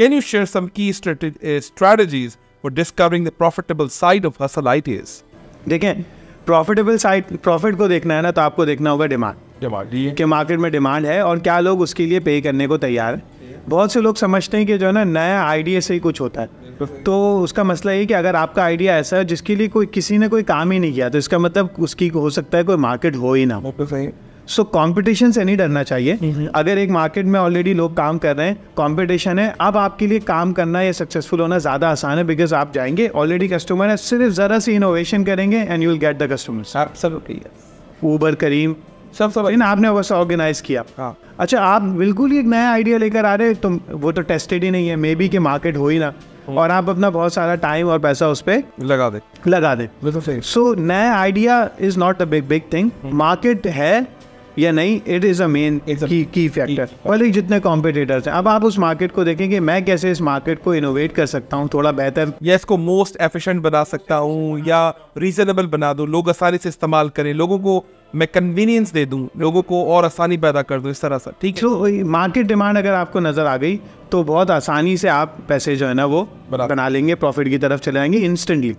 Can you share some key strate- uh, strategies for discovering the profitable side of hustle ideas? देखें profitable side profit को देखना है ना तो आपको देखना होगा डिमांड Demand. कि मार्केट में डिमांड है और क्या लोग उसके लिए पे करने को तैयार हैं। बहुत से लोग समझते हैं कि जो है ना नया आइडिया से ही कुछ होता है। तो उसका मसला ये कि अगर आपका आइडिया ऐसा है जिसके लिए कोई किसी ने कोई काम ही नहीं किया तो इसका मतलब उसकी हो सकता है कोई मार्केट हो ही ना सो कंपटीशन से नहीं डरना चाहिए। अगर एक मार्केट में ऑलरेडी लोग काम कर रहे हैं कंपटीशन है अब आपके लिए काम करना या सक्सेसफुल होना ज़्यादा आसान है बिकॉज़ आप जाएँगे ऑलरेडी कस्टमर है सिर्फ़ ज़रा सी इनोवेशन करेंगे and you will get the customers Absolutely. Yes. Uber Careem सब सब इन आपने बस ऑर्गेनाइज किया। हाँ। अच्छा आप बिल्कुल ही एक नया आइडिया लेकर आ रहे हैं तो वो तो टेस्टेड ही नहीं है मे बी कि मार्केट हो ही ना। और आप अपना बहुत सारा टाइम और पैसा उस पर लगा दे। लगा दें। बिल्कुल सही। सो नया idea is not a big big thing market है या नहीं इट इज़ अ मेन की की फैक्टर भले जितने कॉम्पिटिटर्स हैं। अब आप उस मार्केट को देखें कि मैं कैसे इस मार्केट को इनोवेट कर सकता हूँ थोड़ा बेहतर? या इसको मोस्ट एफिशिएंट बना सकता हूँ या रीजनेबल बना दूँ लोग आसानी से इस्तेमाल करें लोगों को मैं कन्वीनियंस दे दूँ लोगों को और आसानी पैदा कर दूँ इस तरह से। ठीक है? तो मार्केट डिमांड अगर आपको नज़र आ गई तो बहुत आसानी से आप पैसे जो है ना वो बना लेंगे प्रॉफिट की तरफ़ चले जाएँगे इंस्टेंटली